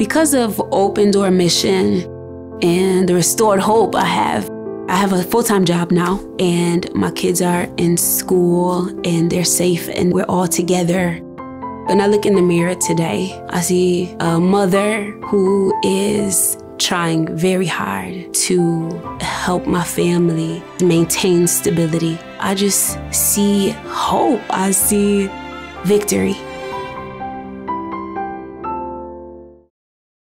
Because of Open Door Mission and the restored hope I have, I have a full time job now, and my kids are in school and they're safe, and we're all together. When I look in the mirror today, I see a mother who is trying very hard to help my family maintain stability. I just see hope, I see victory.